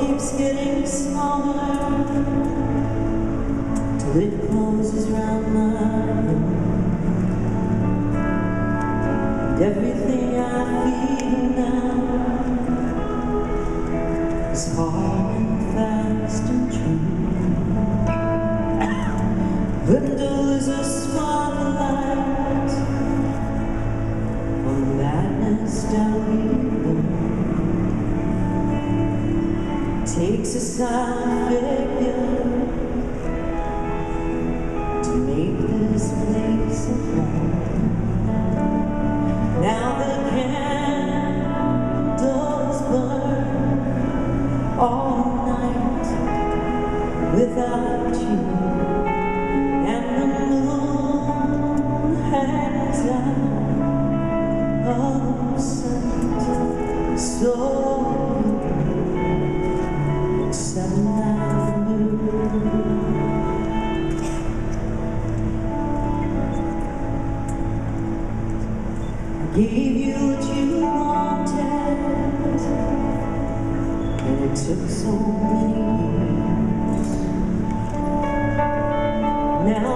keeps getting smaller till it closes round my room. And everything I feel now is hard Takes a silent to make this place a home. Now the candles burn all night without you, and the moon hangs out. So gave you what you wanted, and it took so many years. Now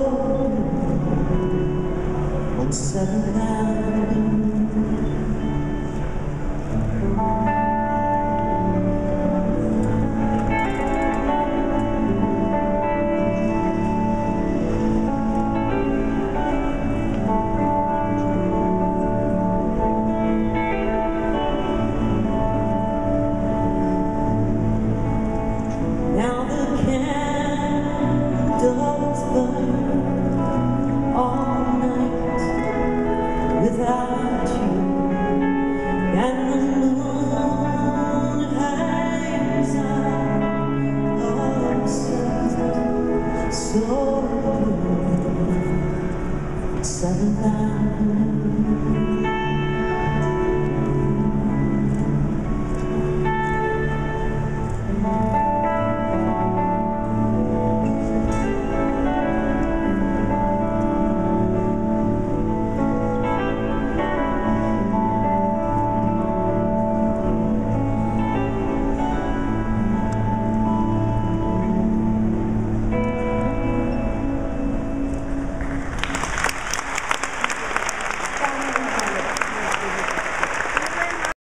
Now the candles burn sunlight